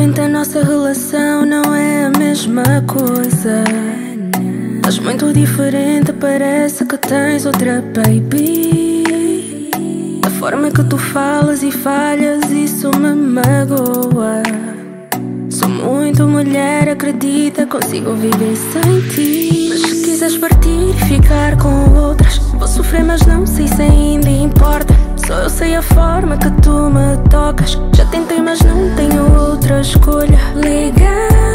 repente a nossa relação não é a mesma coisa. Mas muito diferente, parece que tens outra baby. A forma que tu falas e falhas, isso me magoa. Sou muito mulher, acredita, consigo viver sem ti. Mas se quiseres partir e ficar com outras, vou sofrer, mas não sei se ainda importa. Só eu sei a forma que tu me tocas. Já tentei, mas não tenho outra escolha. Liga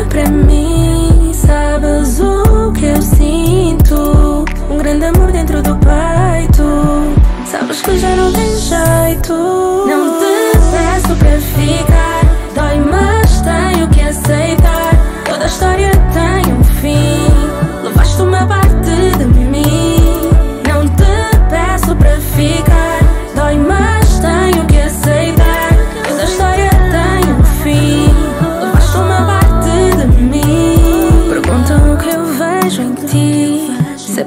pra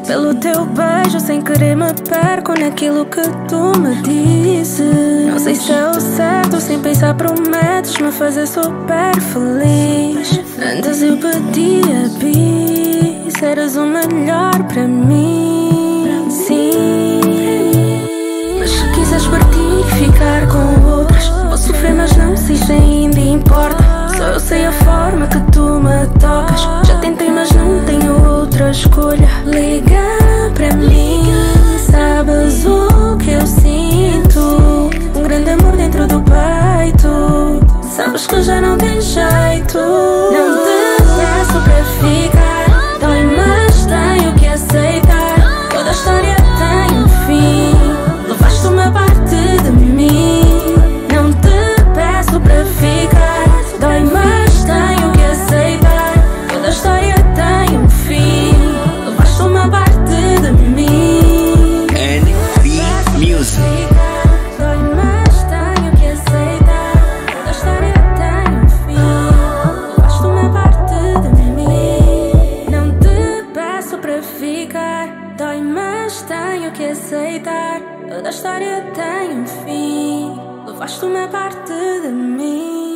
pelo teu beijo, sem querer me perco naquilo que tu me dizes. Não sei se é o certo, sem pensar prometes me fazer super feliz. Antes eu pedia bis, eras o melhor para mim. Sim. Mas se quiseres partir e ficar com outras, vou sofrer, mas não sei se ainda importa. Só eu sei a forma que tu me tocas. Já tentei, mas não tenho outra escolha. Tem jeito. Não te peço pra ficar. Toda história tem um fim. Levaste uma parte de mim.